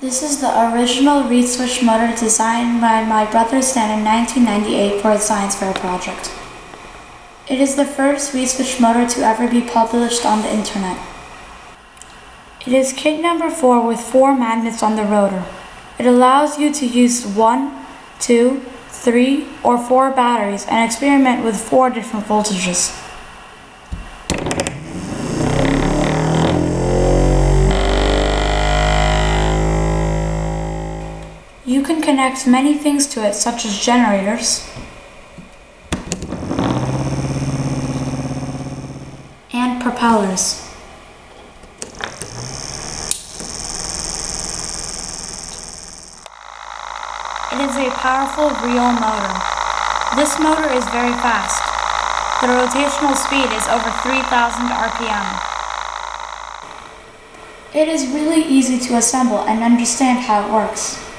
This is the original reed switch motor designed by my brother Stan in 1998 for his science fair project. It is the first reed switch motor to ever be published on the internet. It is kit number 4 with 4 magnets on the rotor. It allows you to use 1, 2, 3, or 4 batteries and experiment with 4 different voltages. You can connect many things to it such as generators and propellers. It is a powerful real motor. This motor is very fast. The rotational speed is over 3000 RPM. It is really easy to assemble and understand how it works.